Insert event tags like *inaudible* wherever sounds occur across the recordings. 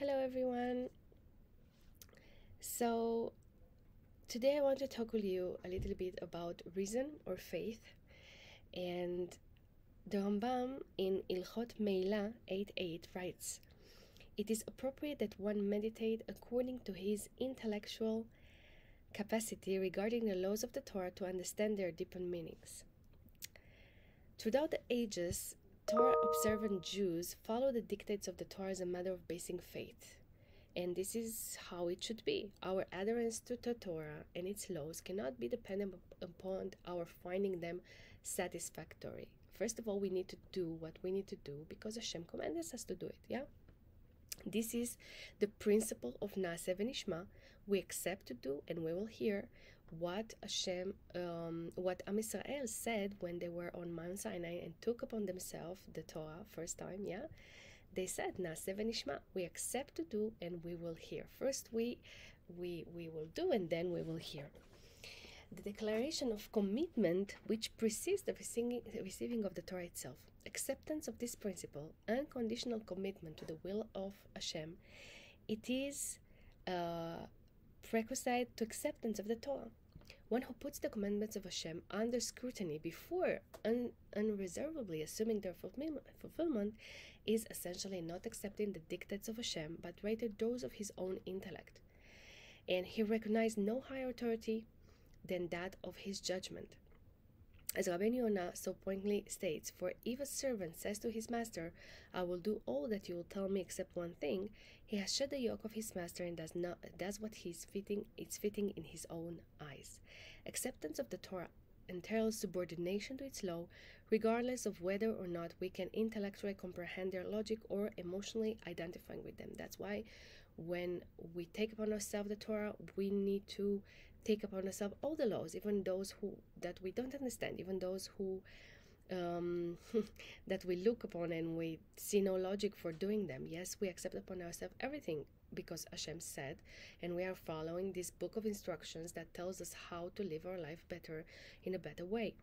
Hello, everyone. So, today I want to talk with you a little bit about reason or faith. And the Rambam in Ilchot Meila 8.8 writes, It is appropriate that one meditate according to his intellectual capacity regarding the laws of the Torah to understand their deeper meanings. Throughout the ages, Torah observant Jews follow the dictates of the Torah as a matter of basic faith. And this is how it should be. Our adherence to the Torah and its laws cannot be dependent upon our finding them satisfactory. First of all, we need to do what we need to do because Hashem commanded us to do it, yeah? This is the principle of Naaseh V'Nishma. We accept to do and we will hear what Hashem, um, what Am Israel said when they were on Mount Sinai and took upon themselves the Torah first time, yeah? They said, Naaseh V'Nishma. We accept to do and we will hear. First we, we, we will do and then we will hear the declaration of commitment which precedes the receiving of the Torah itself. Acceptance of this principle, unconditional commitment to the will of Hashem, it is a prerequisite to acceptance of the Torah. One who puts the commandments of Hashem under scrutiny before un- unreservedly assuming their fulfillment is essentially not accepting the dictates of Hashem, but rather those of his own intellect. And he recognized no higher authority than that of his judgment. As Yonah so pointedly states, For if a servant says to his master, I will do all that you will tell me except one thing, he has shed the yoke of his master and does not does what he is fitting it's fitting in his own eyes. Acceptance of the Torah entails subordination to its law, regardless of whether or not we can intellectually comprehend their logic or emotionally identifying with them. That's why when we take upon ourselves the Torah, we need to take upon ourselves all the laws, even those who that we don't understand, even those who um, *laughs* that we look upon and we see no logic for doing them. Yes, we accept upon ourselves everything because Hashem said, and we are following this book of instructions that tells us how to live our life better in a better way.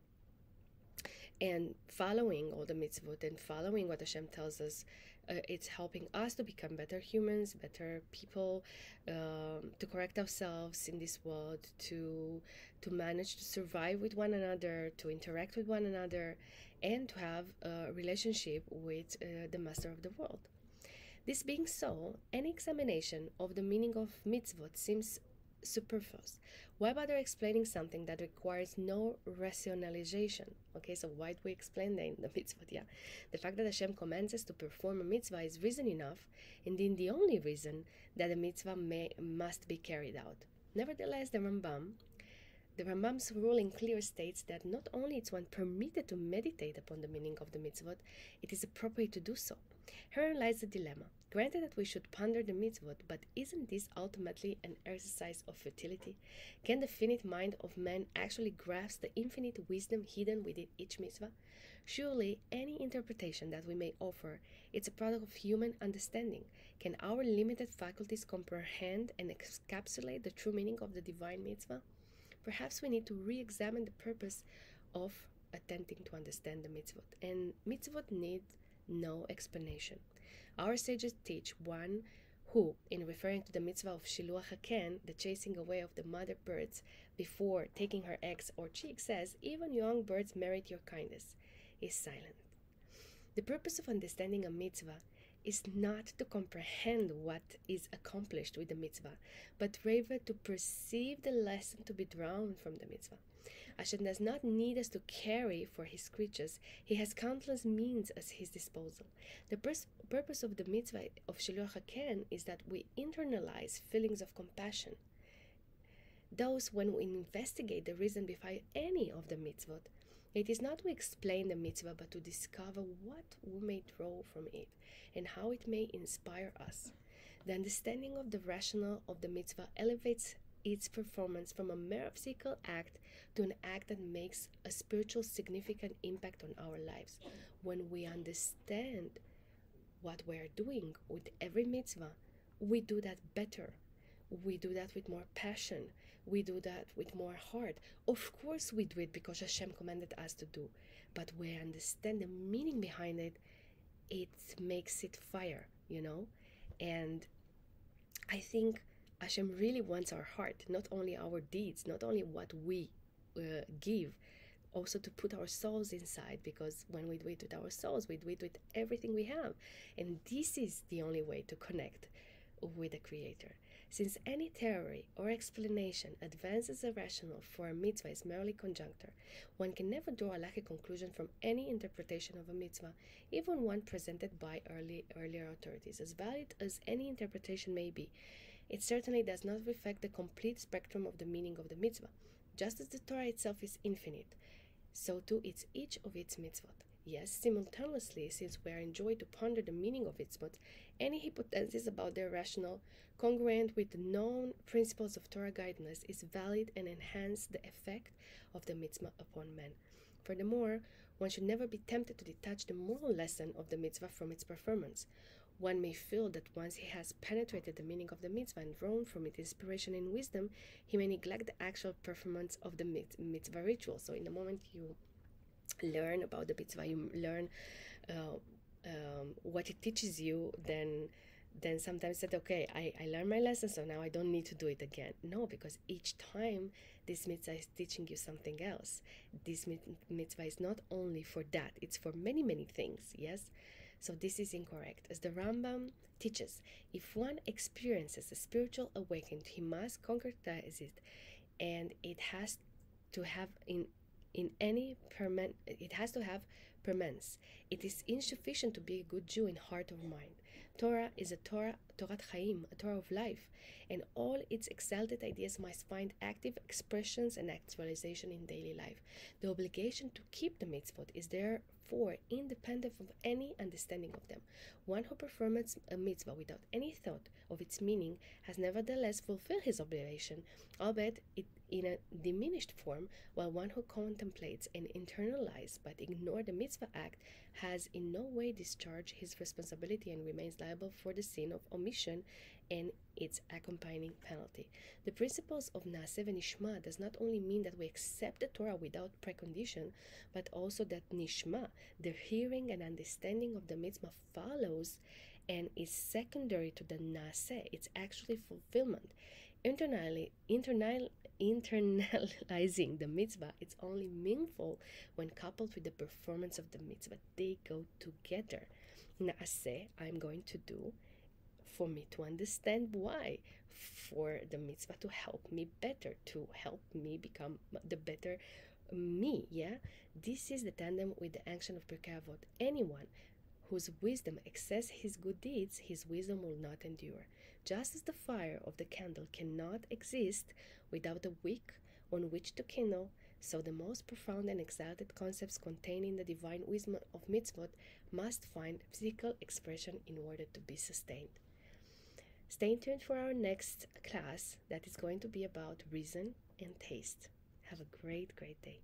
And following all the mitzvot and following what Hashem tells us uh, it's helping us to become better humans, better people, um, to correct ourselves in this world, to to manage to survive with one another, to interact with one another, and to have a relationship with uh, the Master of the world. This being so, any examination of the meaning of mitzvot seems superfluous. Why bother explaining something that requires no rationalization? Okay, so why do we explain the, the mitzvah? Yeah, the fact that Hashem commands us to perform a mitzvah is reason enough, indeed the only reason that a mitzvah may must be carried out. Nevertheless, the Rambam, the Rambam's ruling clear states that not only is one permitted to meditate upon the meaning of the mitzvot, it is appropriate to do so. Herein lies the dilemma. Granted that we should ponder the mitzvot, but isn't this ultimately an exercise of futility? Can the finite mind of man actually grasp the infinite wisdom hidden within each mitzvah? Surely, any interpretation that we may offer is a product of human understanding. Can our limited faculties comprehend and encapsulate the true meaning of the divine mitzvah? Perhaps we need to re examine the purpose of attempting to understand the mitzvot. And mitzvot need no explanation. Our sages teach one who, in referring to the mitzvah of Shiluach HaKen, the chasing away of the mother birds before taking her eggs or chicks, says, Even young birds merit your kindness, is silent. The purpose of understanding a mitzvah is not to comprehend what is accomplished with the mitzvah, but rather to perceive the lesson to be drawn from the mitzvah. Hashem does not need us to carry for his creatures. He has countless means at his disposal. The pers- purpose of the mitzvah of Shiluach HaKen is that we internalize feelings of compassion. Those when we investigate the reason behind any of the mitzvot, it is not to explain the mitzvah, but to discover what we may draw from it and how it may inspire us. The understanding of the rationale of the mitzvah elevates its performance from a mere physical act to an act that makes a spiritual significant impact on our lives. When we understand what we are doing with every mitzvah, we do that better. We do that with more passion. We do that with more heart. Of course, we do it because Hashem commanded us to do. But we understand the meaning behind it, it makes it fire, you know? And I think Hashem really wants our heart, not only our deeds, not only what we uh, give, also to put our souls inside because when we do it with our souls, we do it with everything we have. And this is the only way to connect with the Creator. Since any theory or explanation advances a rationale for a mitzvah is merely conjuncture, one can never draw a halachic conclusion from any interpretation of a mitzvah, even one presented by early earlier authorities, as valid as any interpretation may be. It certainly does not reflect the complete spectrum of the meaning of the mitzvah. Just as the Torah itself is infinite, so too is each of its mitzvot. Yes, simultaneously, since we are enjoined to ponder the meaning of its mitzvot, any hypothesis about their rational, congruent with the known principles of Torah guidance, is valid and enhance the effect of the mitzvah upon men. Furthermore, one should never be tempted to detach the moral lesson of the mitzvah from its performance. One may feel that once he has penetrated the meaning of the mitzvah and drawn from it inspiration and wisdom, he may neglect the actual performance of the mitzvah ritual. So, in the moment you learn about the mitzvah, you learn uh, um, what it teaches you, then then sometimes said, okay, I, I learned my lesson, so now I don't need to do it again. No, because each time this mitzvah is teaching you something else. This mitzvah is not only for that, it's for many, many things, yes? So this is incorrect. As the Rambam teaches, if one experiences a spiritual awakening, he must concretize it, and it has to have in in any permanent it has to have permanence. It is insufficient to be a good Jew in heart or mind. Torah is a Torah, Torat Chaim, a Torah of life, and all its exalted ideas must find active expressions and actualization in daily life. The obligation to keep the mitzvot is therefore independent of any understanding of them. One who performs a mitzvah without any thought of its meaning has nevertheless fulfilled his obligation, albeit it in a diminished form, while one who contemplates and internalizes but ignores the mitzvah act has in no way discharged his responsibility and remains liable for the sin of omission and its accompanying penalty. The principles of Naaseh and Nishma does not only mean that we accept the Torah without precondition, but also that Nishma, the hearing and understanding of the mitzvah, follows and is secondary to the Naaseh, its actually fulfillment. Internally, internal, internalizing the mitzvah, it's only meaningful when coupled with the performance of the mitzvah. They go together. Naaseh, I'm going to do for me to understand why, for the mitzvah to help me better, to help me become the better me. Yeah, this is the tandem with the action of Pirkei Anyone whose wisdom excess his good deeds, his wisdom will not endure. Just as the fire of the candle cannot exist without a wick on which to kindle, so the most profound and exalted concepts containing the divine wisdom of mitzvot must find physical expression in order to be sustained. Stay tuned for our next class that is going to be about reason and taste. Have a great, great day.